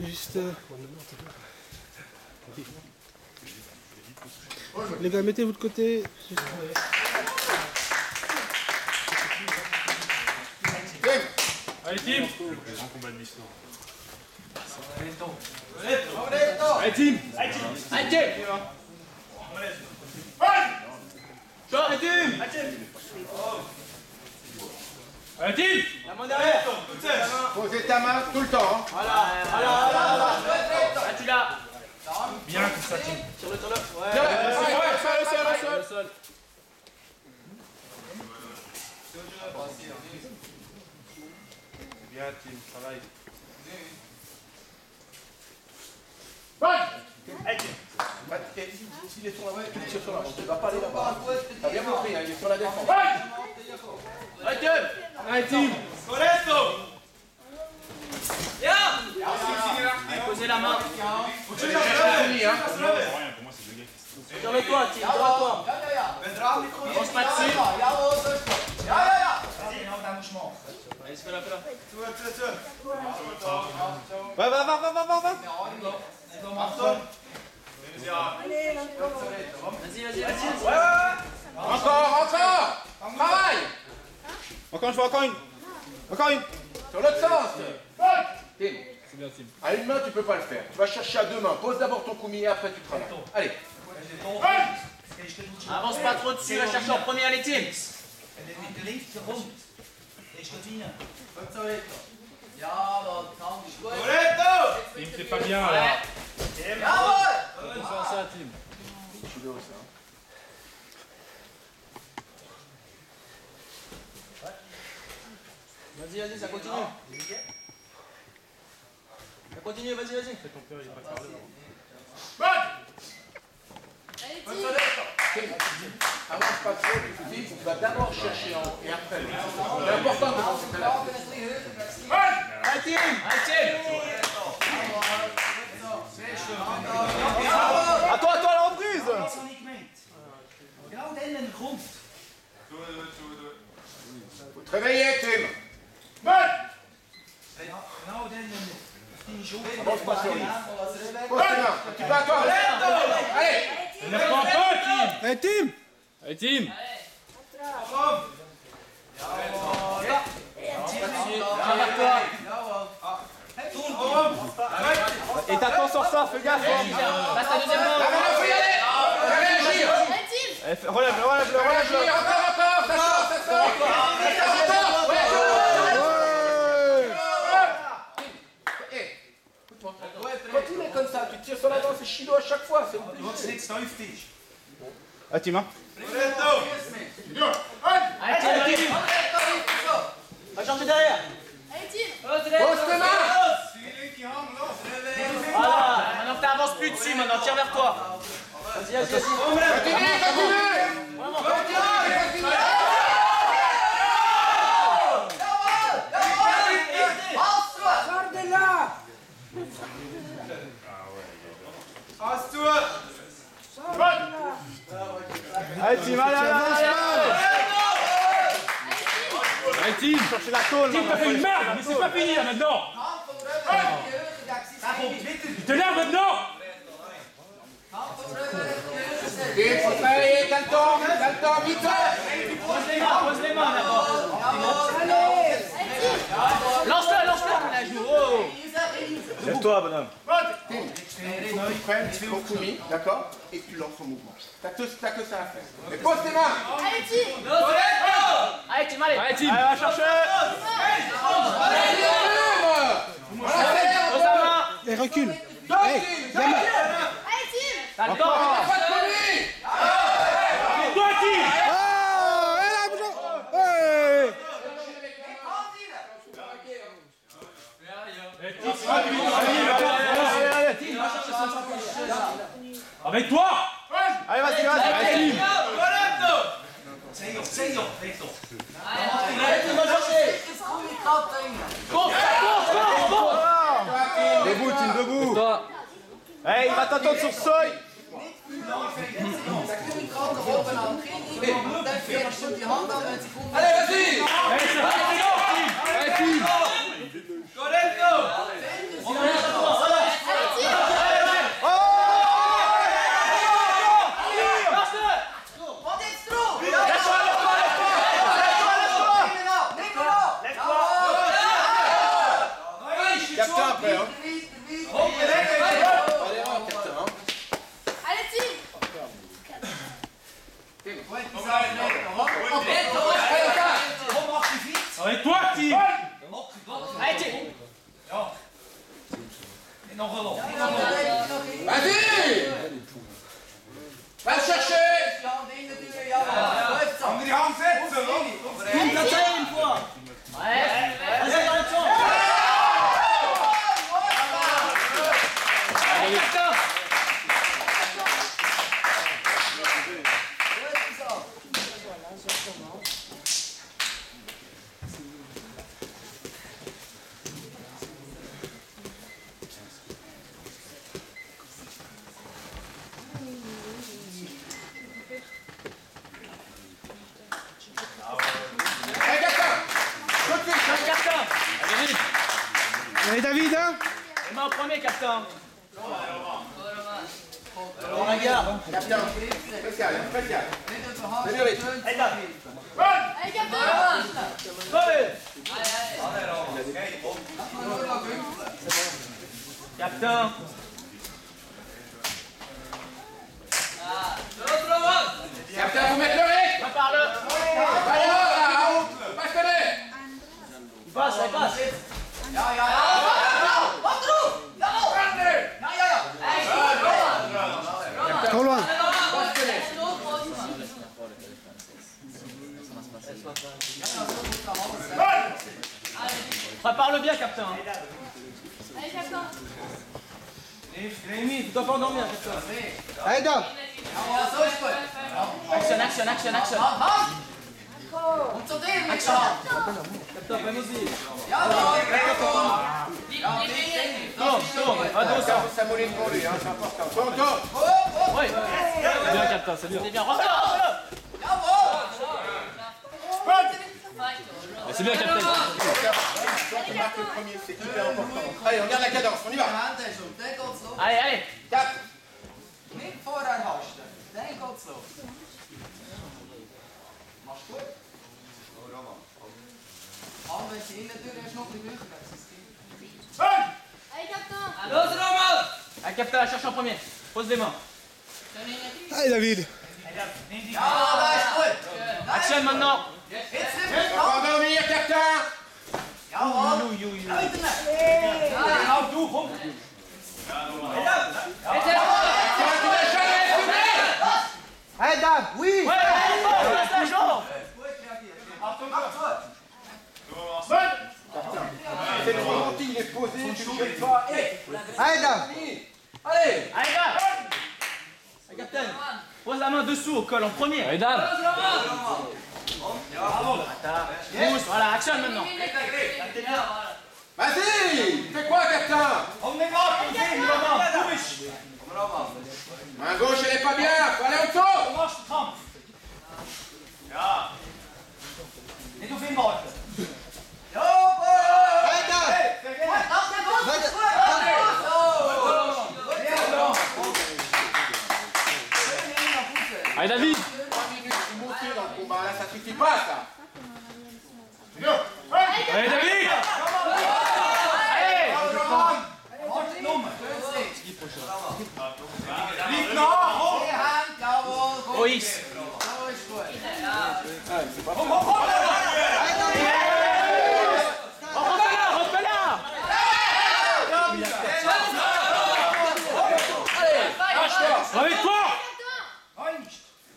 Juste. euh, Les gars, mettez-vous de côté. Juste- Allez, team Le plus grand combat de l'histoire. Allez, team Allez, allez, team Allez, team La main derrière. Posez ta main tout le temps. hein. Voilà, voilà, voilà, voilà. Là, tu l'as. Bien, tout ça. Sur le. Ouais, ouais, sur le sol. Bien, team, travail. Bah, et S'il est sur la ouais, tu tires sur la tu vas pas aller là-bas. T'as bien compris, hein, il est sur la défense. Team Allez, team Allez, posez la main. Hein. Sur sur toit Avance pas dessus. Allez, fais-la, fais-la Va, va, va, va, va, va, va. Vas-y, vas-y, vas-y Encore, encore. Travail. Encore une fois, encore une. Encore une. Sur l'autre sens. Tim. C'est bien, team. À une main, tu peux pas le faire. Tu vas chercher à deux mains. Pose d'abord ton koumi et après tu travailles. Allez. Avance pas trop dessus, va chercher en premier, allez, team Team, c'est pas bien, là. Ça. Judo, ça. hein. Vas-y, vas-y, ça continue. Ça continue, vas-y, vas-y. Avance pas trop, tu te dis, tu vas d'abord chercher en haut et après. C'est important de concentrer là. Allez, team Allez, team À toi, à toi, la reprise. Réveiller, Tim. Sur lui. Pose tes mains. Tu vas toi. Allez. Ne prends pas, team Allez, team Allez, team Et t'attends sur ça, fais gaffe. hein. Passe deuxième main Relève-le, relève-le, relève-le. Encore, encore. Comme ça. Tu tires sur la danse, c'est Shido à chaque fois. C'est obligé. Ah, hein. Va chercher derrière Maintenant que t'avances plus dessus, maintenant, tire vers toi Vas-y, vas-y, vas-y Continue, continue. Continue, continue. Allez, team, allez, allez, allez, team Cherchez la tôle. Team, t'as fait une merde Mais c'est pas fini, là, maintenant maintenant Il faut travailler. T'as le temps. T'as le temps. Vite. Pose les mains, pose les mains d'abord Lance-le, lance-le La joue, oh Lève-toi, bonhomme. Il faut que tu prennes ton koumi, d'accord Et tu lances ton mouvement. T'as que, ça à faire. Mais pose tes mains Allez, team, allez Allez, team Allez, va chercher. Voilà, c'est Pose la main Et recule Deux, Hey, Tim, gamin. T'as die Avec toi, team Allez, team Vas-y Va le chercher Ouais Vas-y, dans le champ Allez, captain Allez, captain Tout de suite, Allez, captain Allez, vite Allez, David, hein Au premier, captain. Bon, regarde Captain, spécial, spécial. Allez, Allez, Dave Allez, captain Allez Captain. Captain, faut mettre le rythme Prépare-le là, en Trop loin. Prépare-le bien, captain Allez, captain Rémi, tu dois pas endormir, captain Allez, Dave Action, action, action, action Action Captain, mobile Tourne, tourne, à dos, ça Ça mouline pour lui, hein, c'est important. Tourne, tourne Ouais. C'est bien, captain, c'est bien C'est bien, C'est bien, captain. Tu marques le premier, c'est hyper important. Allez, on garde la cadence, on y va. Allez, allez. 4 Nicht vorher hasten, dann geht's los. Machst du gut? Aber wenn sie innen durch ist, noch ein bisschen höher. Allez, captain Allez, captain, cherche en premier. Pose les mains Allez, David. Action maintenant Allez, Dave Oui gut. C'est le ralenti, il est posé, tu ne pas. Hey, Dave Allez Allez, va Allez, captain Pose la main dessous au col en premier. Allez, dame Pousse, voilà, action maintenant. Vas-y. Fais quoi, captain? Main gauche, elle est pas bien, faut aller au dessous Allez, Dave Allez, David 3 minutes pour monter dans le combat, là, ça suffit pas, ça Allez, David Allez Die Hand, jawohl. Gut. Ois So ist gut. Refais là, refais là Avec toi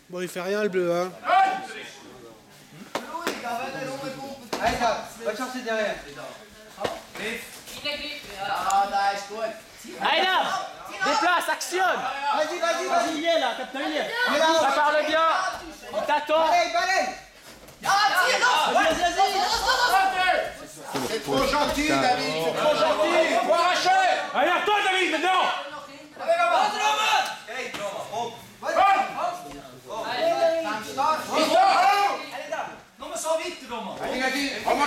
Bon, il fait rien, le bleu, hein. Allez, Va chercher derrière. Allez, Déplace, actionne. Vas-y, vas-y, vas-y, il est là, Captain, il Ça parle bien. Il t'attend. Balaye, balaye. Vas-y, vas-y C'est trop gentil, David, c'est trop gentil. Faut arracher. Allez, attends, David, maintenant. Allez, là-bas Allez, là-bas Allez, là Non, mais sans vite, non Allez, vas-y, on va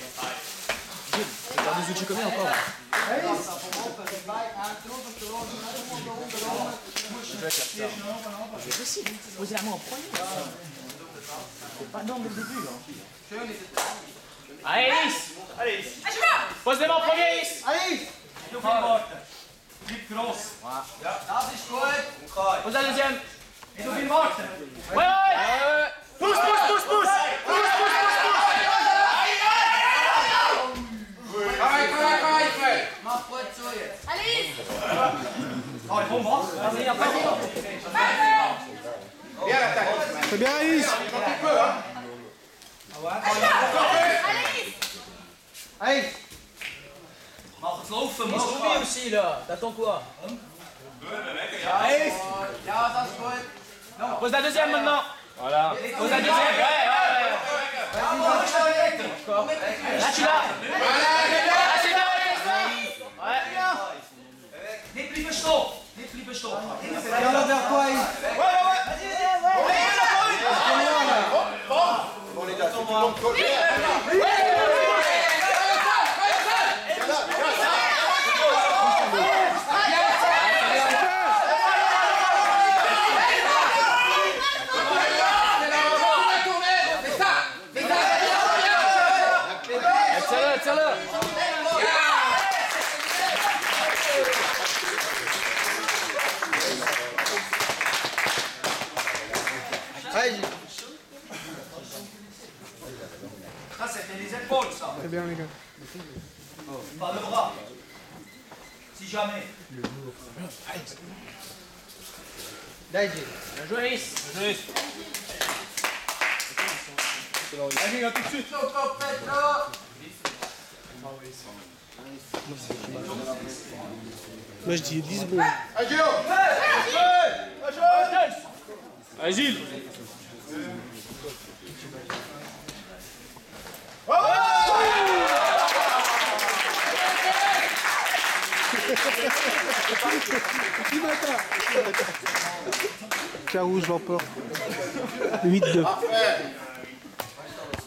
Allez, Is. Posez la main en premier. C'est pas non dès le début. Allez, Allez, Pose les mains en premier, Is Allez. Pose la deuxième. Ouais, ouais, ouais Pousse, pousse, pousse, pousse Travaille, travaille, travaille, Fred. Allez Viens à l'attaque. C'est bien, Is Allez Il se oublie aussi, là. T'attends quoi? Pose la deuxième maintenant. Voilà. Pose la deuxième. Ouais. Là, tu l'as. Là, c'est bien. Ouais. Regarde vers toi, Yves. Tiens-le, C'est bien, les gars. Bien joué, Is. Moi, je dis 10 secondes. Allez, Gilles Carouge l'emporte. 8-2. Parfait.